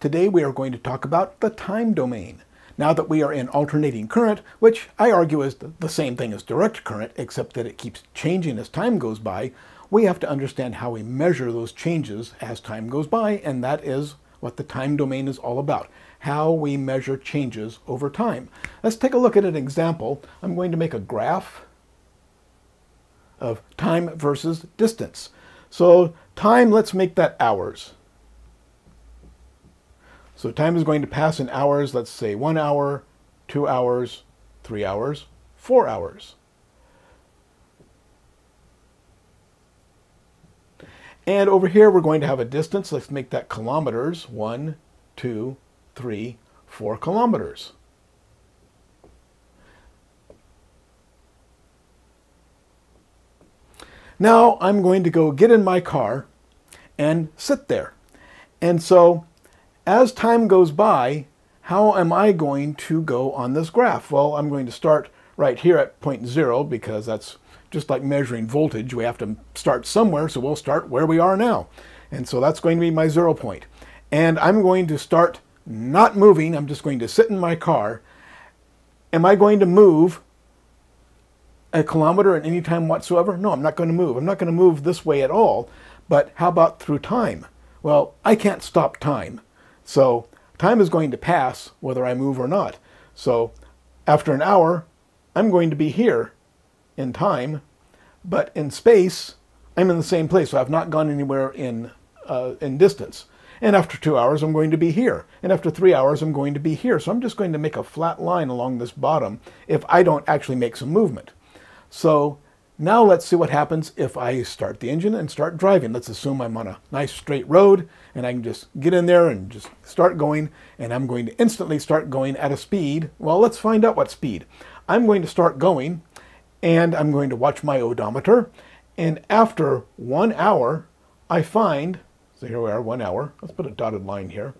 Today we are going to talk about the time domain. Now that we are in alternating current, which I argue is the same thing as direct current, except that it keeps changing as time goes by, we have to understand how we measure those changes as time goes by, and that is what the time domain is all about, how we measure changes over time. Let's take a look at an example. I'm going to make a graph of time versus distance. So time, let's make that hours. So time is going to pass in hours, let's say one hour, two hours, three hours, four hours. And over here we're going to have a distance, let's make that kilometers, one, two, three, four kilometers. Now I'm going to go get in my car and sit there. And so as time goes by, how am I going to go on this graph? Well, I'm going to start right here at point zero because that's just like measuring voltage. We have to start somewhere, so we'll start where we are now. And so that's going to be my zero point. And I'm going to start not moving. I'm just going to sit in my car. Am I going to move a kilometer at any time whatsoever? No, I'm not going to move. I'm not going to move this way at all. But how about through time? Well, I can't stop time. So time is going to pass whether I move or not. So after an hour, I'm going to be here in time, but in space, I'm in the same place. So I've not gone anywhere in, uh, in distance. And after two hours, I'm going to be here. And after three hours, I'm going to be here. So I'm just going to make a flat line along this bottom if I don't actually make some movement. So now let's see what happens if I start the engine and start driving. Let's assume I'm on a nice straight road and I can just get in there and just start going and I'm going to instantly start going at a speed. Well, let's find out what speed. I'm going to start going and I'm going to watch my odometer and after one hour I find, so here we are, one hour, let's put a dotted line here,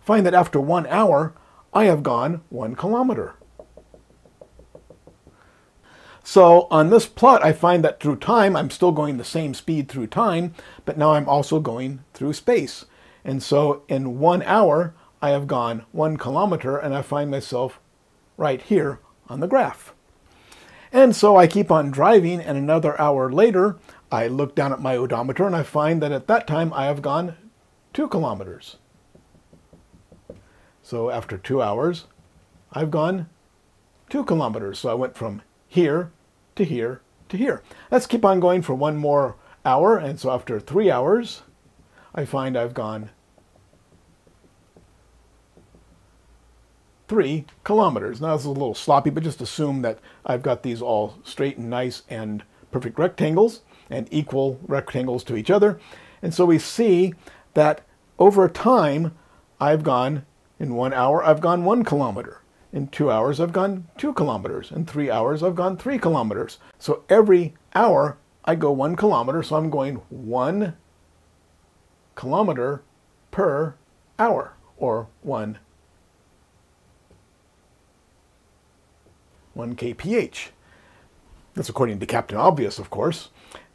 find that after one hour I have gone one kilometer. So on this plot, I find that through time, I'm still going the same speed through time, but now I'm also going through space. And so in one hour, I have gone one kilometer, and I find myself right here on the graph. And so I keep on driving, and another hour later, I look down at my odometer, and I find that at that time, I have gone two kilometers. So after two hours, I've gone two kilometers. So I went from here to here to here. Let's keep on going for one more hour. And so after three hours, I find I've gone three kilometers. Now this is a little sloppy, but just assume that I've got these all straight and nice and perfect rectangles and equal rectangles to each other. And so we see that over time, I've gone, in one hour, I've gone one kilometer. In two hours, I've gone two kilometers. In three hours, I've gone three kilometers. So every hour, I go one kilometer, so I'm going one kilometer per hour, or one, one kph. That's according to Captain Obvious, of course.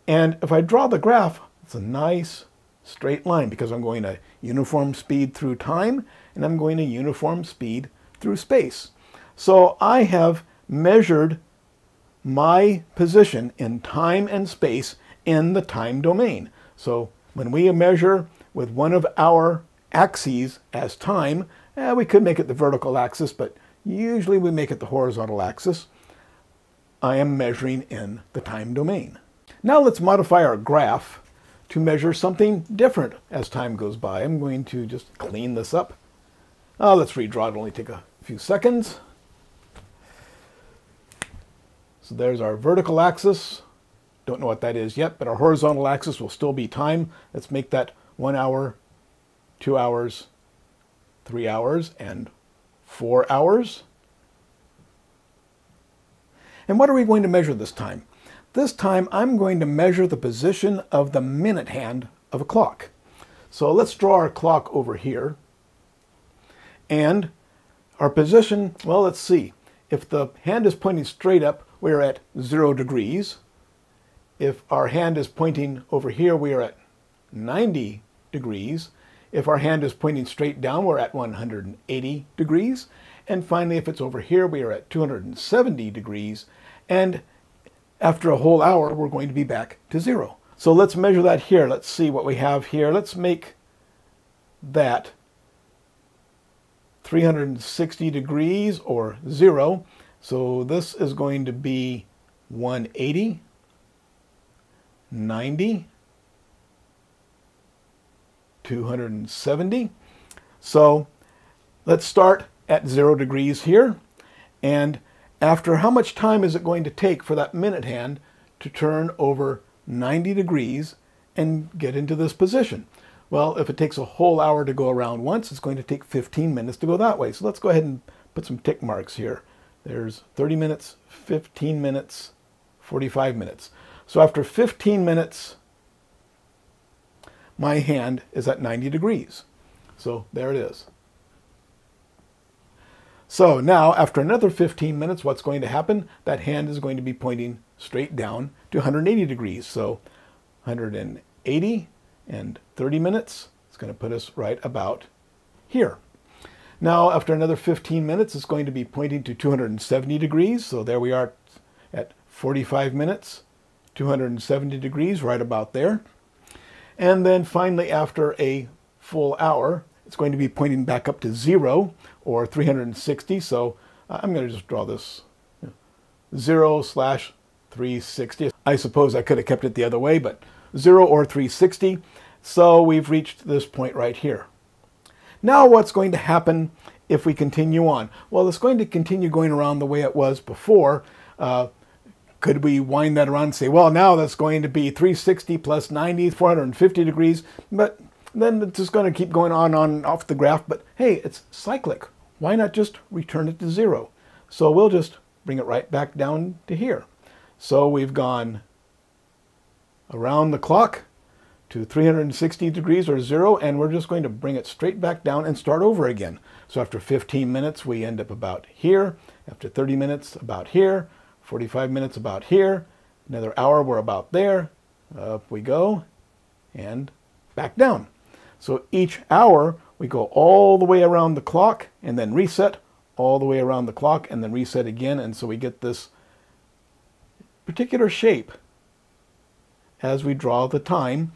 And if I draw the graph, it's a nice straight line because I'm going a uniform speed through time and I'm going a uniform speed through space. So I have measured my position in time and space in the time domain. So when we measure with one of our axes as time, eh, we could make it the vertical axis, but usually we make it the horizontal axis. I am measuring in the time domain. Now let's modify our graph to measure something different as time goes by. I'm going to just clean this up. Uh, let's redraw it, only take a few seconds. So there's our vertical axis. Don't know what that is yet, but our horizontal axis will still be time. Let's make that one hour, two hours, three hours, and four hours. And what are we going to measure this time? This time I'm going to measure the position of the minute hand of a clock. So let's draw our clock over here. And our position, well, let's see. If the hand is pointing straight up, we're at zero degrees. If our hand is pointing over here, we are at 90 degrees. If our hand is pointing straight down, we're at 180 degrees. And finally, if it's over here, we are at 270 degrees. And after a whole hour, we're going to be back to zero. So let's measure that here. Let's see what we have here. Let's make that 360 degrees or zero. So this is going to be 180, 90, 270. So let's start at zero degrees here. And after how much time is it going to take for that minute hand to turn over 90 degrees and get into this position? Well, if it takes a whole hour to go around once, it's going to take 15 minutes to go that way. So let's go ahead and put some tick marks here. There's 30 minutes, 15 minutes, 45 minutes. So after 15 minutes, my hand is at 90 degrees. So there it is. So now, after another 15 minutes, what's going to happen? That hand is going to be pointing straight down to 180 degrees. So 180 and 30 minutes, it's going to put us right about here. Now, after another 15 minutes, it's going to be pointing to 270 degrees. So there we are at 45 minutes, 270 degrees, right about there. And then finally, after a full hour, it's going to be pointing back up to zero or 360. So uh, I'm going to just draw this zero slash 360. I suppose I could have kept it the other way, but zero or 360. So we've reached this point right here. Now what's going to happen if we continue on? Well, it's going to continue going around the way it was before. Uh, could we wind that around and say, well, now that's going to be 360 plus 90, 450 degrees, but then it's just going to keep going on on off the graph. But hey, it's cyclic. Why not just return it to zero? So we'll just bring it right back down to here. So we've gone around the clock to 360 degrees or zero, and we're just going to bring it straight back down and start over again. So after 15 minutes, we end up about here. After 30 minutes, about here. 45 minutes about here, another hour we're about there, up we go, and back down. So each hour we go all the way around the clock and then reset, all the way around the clock and then reset again, and so we get this particular shape as we draw the time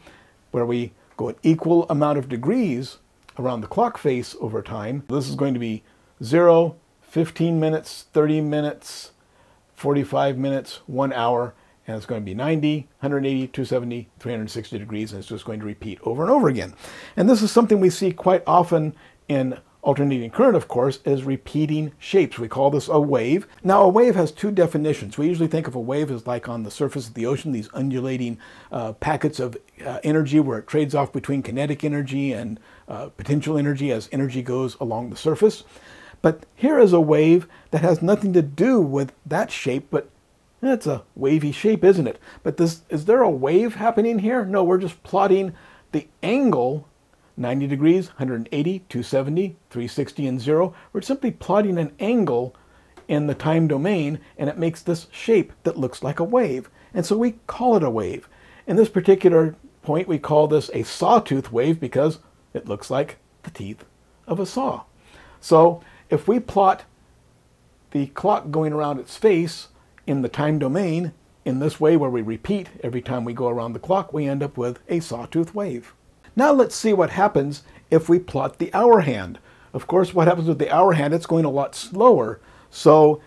where we go an equal amount of degrees around the clock face over time. This is going to be 0, 15 minutes, 30 minutes, 45 minutes, one hour, and it's going to be 90, 180, 270, 360 degrees, and it's just going to repeat over and over again. And this is something we see quite often in alternating current, of course, is repeating shapes. We call this a wave. Now, a wave has two definitions. We usually think of a wave as like on the surface of the ocean, these undulating uh, packets of uh, energy where it trades off between kinetic energy and uh, potential energy as energy goes along the surface. But here is a wave that has nothing to do with that shape, but it's a wavy shape, isn't it? But this, is there a wave happening here? No, we're just plotting the angle 90 degrees, 180, 270, 360, and 0. We're simply plotting an angle in the time domain, and it makes this shape that looks like a wave. And so we call it a wave. In this particular point, we call this a sawtooth wave because it looks like the teeth of a saw. So if we plot the clock going around its face in the time domain in this way where we repeat every time we go around the clock, we end up with a sawtooth wave. Now let's see what happens if we plot the hour hand. Of course, what happens with the hour hand, it's going a lot slower. So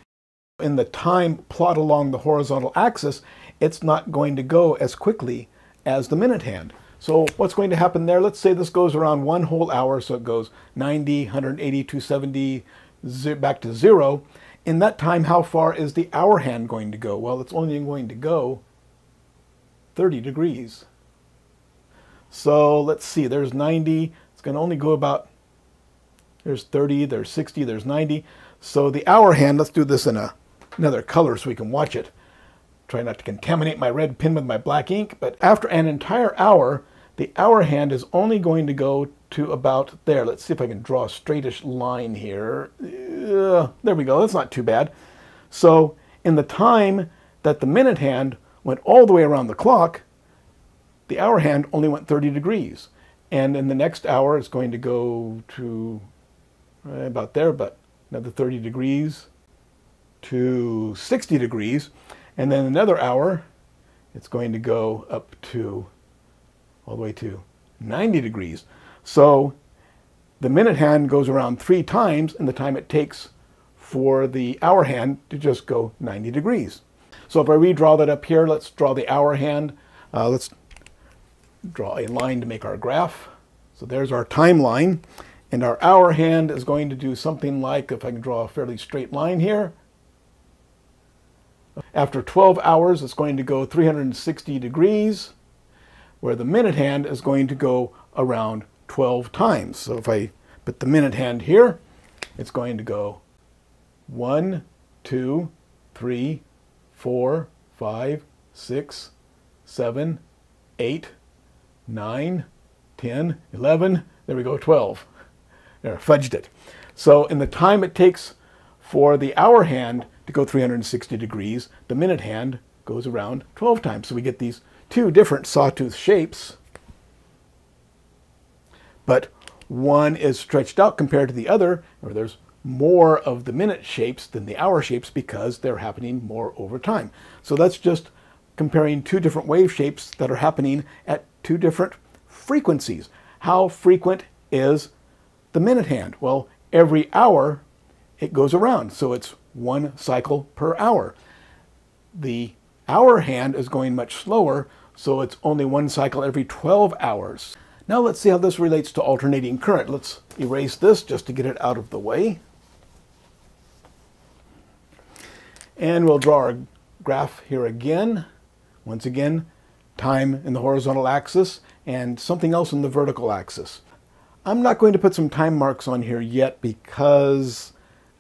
in the time plot along the horizontal axis, it's not going to go as quickly as the minute hand. So what's going to happen there? Let's say this goes around one whole hour, so it goes 90, 180, 270, back to zero. In that time, how far is the hour hand going to go? Well, it's only going to go 30 degrees. So let's see, there's 90. It's going to only go about, there's 30, there's 60, there's 90. So the hour hand, let's do this in a, another color so we can watch it. Try not to contaminate my red pen with my black ink, but after an entire hour, the hour hand is only going to go to about there. Let's see if I can draw a straightish line here. Uh, there we go, that's not too bad. So in the time that the minute hand went all the way around the clock, the hour hand only went 30 degrees. And in the next hour, it's going to go to uh, about there, but another 30 degrees to 60 degrees. And then another hour, it's going to go up to all the way to 90 degrees. So the minute hand goes around three times in the time it takes for the hour hand to just go 90 degrees. So if I redraw that up here, let's draw the hour hand. Uh, let's draw a line to make our graph. So there's our timeline. And our hour hand is going to do something like, if I can draw a fairly straight line here, after 12 hours, it's going to go 360 degrees, where the minute hand is going to go around 12 times. So if I put the minute hand here, it's going to go 1, 2, 3, 4, 5, 6, 7, 8, 9, 10, 11, there we go, 12. There, fudged it. So in the time it takes for the hour hand to go 360 degrees, the minute hand goes around 12 times. So we get these two different sawtooth shapes, but one is stretched out compared to the other, or there's more of the minute shapes than the hour shapes because they're happening more over time. So that's just comparing two different wave shapes that are happening at two different frequencies. How frequent is the minute hand? Well, every hour it goes around, so it's one cycle per hour. The hour hand is going much slower, so it's only one cycle every 12 hours. Now let's see how this relates to alternating current. Let's erase this just to get it out of the way. And we'll draw our graph here again. Once again, time in the horizontal axis and something else in the vertical axis. I'm not going to put some time marks on here yet because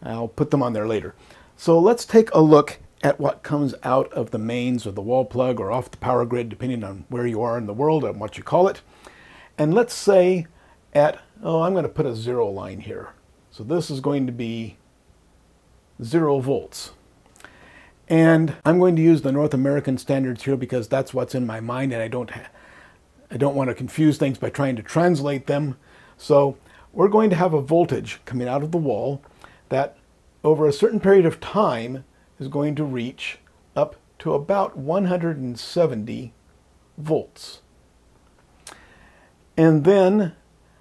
I'll put them on there later. So let's take a look at what comes out of the mains or the wall plug or off the power grid, depending on where you are in the world and what you call it. And let's say at, oh, I'm going to put a zero line here. So this is going to be zero volts. And I'm going to use the North American standards here because that's what's in my mind and I don't, I don't want to confuse things by trying to translate them. So we're going to have a voltage coming out of the wall that over a certain period of time is going to reach up to about 170 volts. And then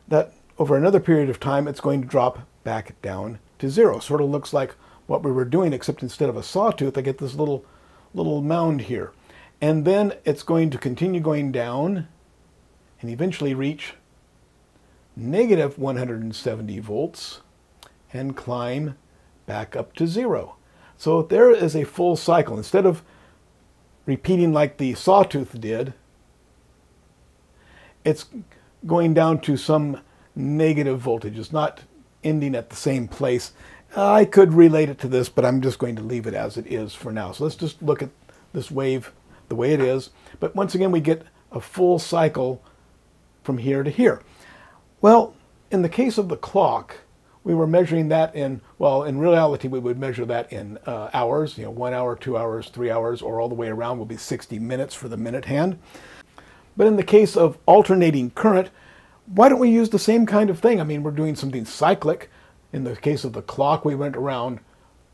that over another period of time, it's going to drop back down to zero. Sort of looks like what we were doing, except instead of a sawtooth, I get this little, little mound here. And then it's going to continue going down and eventually reach negative 170 volts and climb back up to zero. So there is a full cycle. Instead of repeating like the sawtooth did, it's going down to some negative voltage. It's not ending at the same place. I could relate it to this, but I'm just going to leave it as it is for now. So let's just look at this wave the way it is. But once again, we get a full cycle from here to here. Well, in the case of the clock, we were measuring that in, well, in reality, we would measure that in uh, hours, you know, one hour, two hours, three hours, or all the way around will be 60 minutes for the minute hand. But in the case of alternating current, why don't we use the same kind of thing? I mean, we're doing something cyclic. In the case of the clock, we went around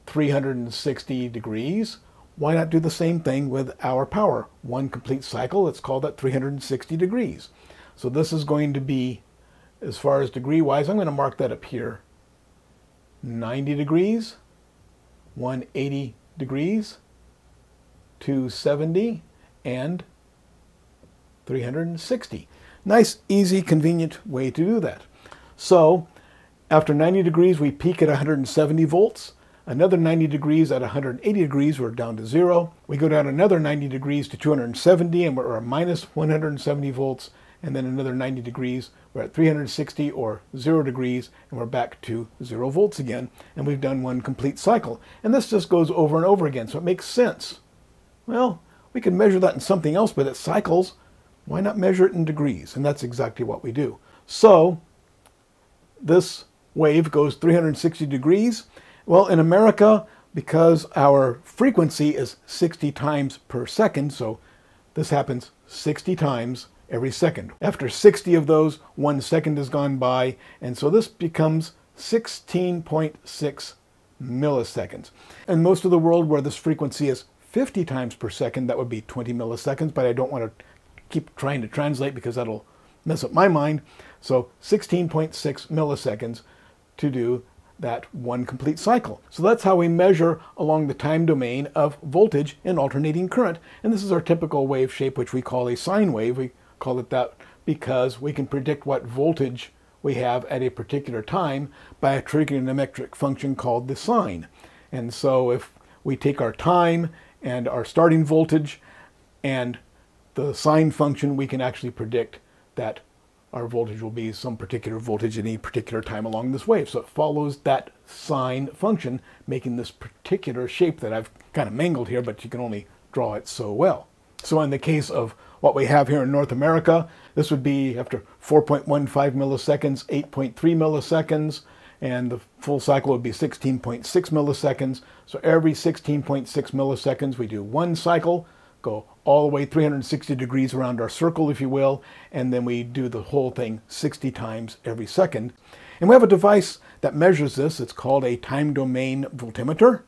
360 degrees. Why not do the same thing with our power? One complete cycle, let's call that 360 degrees. So this is going to be, as far as degree-wise, I'm going to mark that up here. 90 degrees, 180 degrees, 270, and 360. Nice, easy, convenient way to do that. So after 90 degrees, we peak at 170 volts. Another 90 degrees at 180 degrees, we're down to zero. We go down another 90 degrees to 270 and we're at minus 170 volts. And then another 90 degrees, we're at 360 or zero degrees and we're back to zero volts again. And we've done one complete cycle. And this just goes over and over again, so it makes sense. Well, we can measure that in something else, but it cycles. Why not measure it in degrees? And that's exactly what we do. So this wave goes 360 degrees. Well, in America, because our frequency is 60 times per second, so this happens 60 times every second. After 60 of those, one second has gone by, and so this becomes 16.6 milliseconds. And most of the world where this frequency is 50 times per second, that would be 20 milliseconds, but I don't want to keep trying to translate because that'll mess up my mind. So 16.6 milliseconds to do that one complete cycle. So that's how we measure along the time domain of voltage in alternating current. And this is our typical wave shape, which we call a sine wave. We call it that because we can predict what voltage we have at a particular time by a trigonometric function called the sine. And so if we take our time and our starting voltage and the sine function, we can actually predict that our voltage will be some particular voltage at any particular time along this wave. So it follows that sine function, making this particular shape that I've kind of mangled here, but you can only draw it so well. So in the case of what we have here in North America, this would be after 4.15 milliseconds, 8.3 milliseconds, and the full cycle would be 16.6 milliseconds. So every 16.6 milliseconds, we do one cycle, go all the way 360 degrees around our circle, if you will, and then we do the whole thing 60 times every second. And we have a device that measures this. It's called a time domain voltimeter.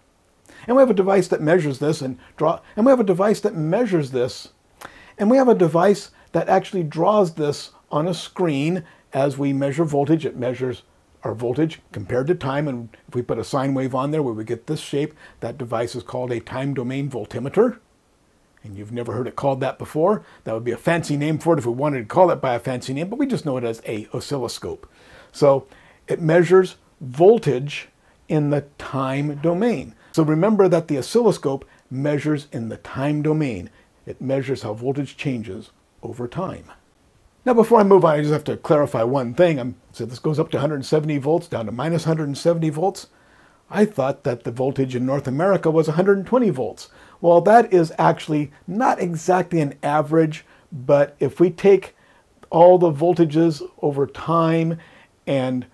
And we have a device that measures this and draw and we have a device that measures this. And we have a device that actually draws this on a screen as we measure voltage. It measures our voltage compared to time. And if we put a sine wave on there we get this shape, that device is called a time domain voltimeter and you've never heard it called that before, that would be a fancy name for it if we wanted to call it by a fancy name, but we just know it as a oscilloscope. So it measures voltage in the time domain. So remember that the oscilloscope measures in the time domain. It measures how voltage changes over time. Now before I move on, I just have to clarify one thing. I'm, so this goes up to 170 volts, down to minus 170 volts. I thought that the voltage in North America was 120 volts. Well, that is actually not exactly an average, but if we take all the voltages over time and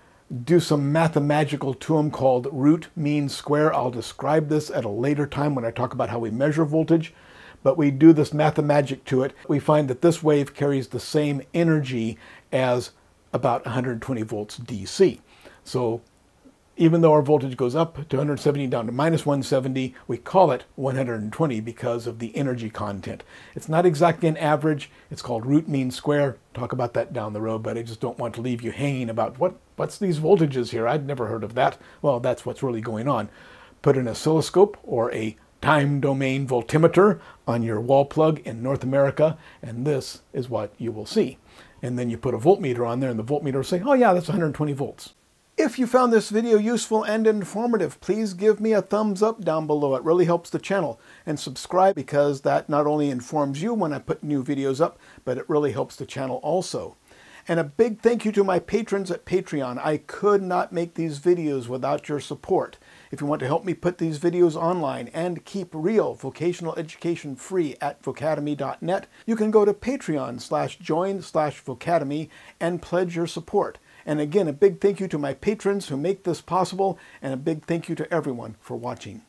do some mathematical to them called root mean square. I'll describe this at a later time when I talk about how we measure voltage. But we do this mathemagic to it. We find that this wave carries the same energy as about 120 volts DC. So even though our voltage goes up to 170 down to minus 170, we call it 120 because of the energy content. It's not exactly an average. It's called root mean square. Talk about that down the road, but I just don't want to leave you hanging about what, what's these voltages here? I'd never heard of that. Well, that's what's really going on. Put an oscilloscope or a time domain voltimeter on your wall plug in North America, and this is what you will see. And then you put a voltmeter on there, and the voltmeter will say, oh yeah, that's 120 volts. If you found this video useful and informative, please give me a thumbs up down below. It really helps the channel. And subscribe because that not only informs you when I put new videos up, but it really helps the channel also. And a big thank you to my patrons at Patreon. I could not make these videos without your support. If you want to help me put these videos online and keep real vocational education free at vocademy.net, you can go to patreon slash join slash vocademy and pledge your support. And again, a big thank you to my patrons who make this possible, and a big thank you to everyone for watching.